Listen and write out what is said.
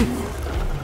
Come.